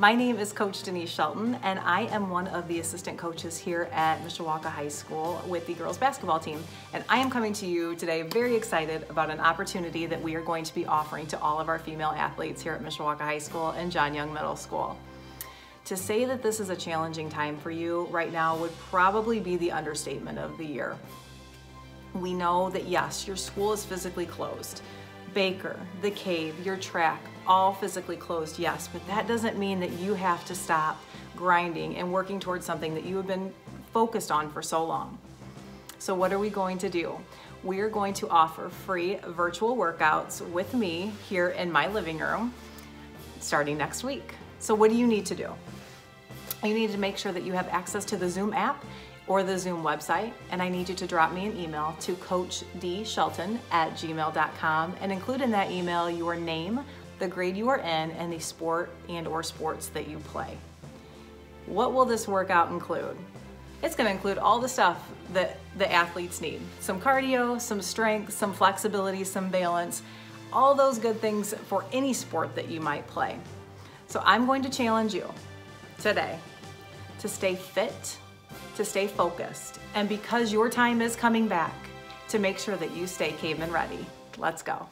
My name is Coach Denise Shelton, and I am one of the assistant coaches here at Mishawaka High School with the girls basketball team. And I am coming to you today very excited about an opportunity that we are going to be offering to all of our female athletes here at Mishawaka High School and John Young Middle School. To say that this is a challenging time for you right now would probably be the understatement of the year. We know that yes, your school is physically closed. Baker, the cave, your track, all physically closed, yes, but that doesn't mean that you have to stop grinding and working towards something that you have been focused on for so long. So what are we going to do? We are going to offer free virtual workouts with me here in my living room starting next week. So what do you need to do? You need to make sure that you have access to the Zoom app or the Zoom website, and I need you to drop me an email to coachdshelton at gmail.com and include in that email your name, the grade you are in, and the sport and or sports that you play. What will this workout include? It's gonna include all the stuff that the athletes need. Some cardio, some strength, some flexibility, some balance, all those good things for any sport that you might play. So I'm going to challenge you today to stay fit, to stay focused, and because your time is coming back, to make sure that you stay caveman ready. Let's go.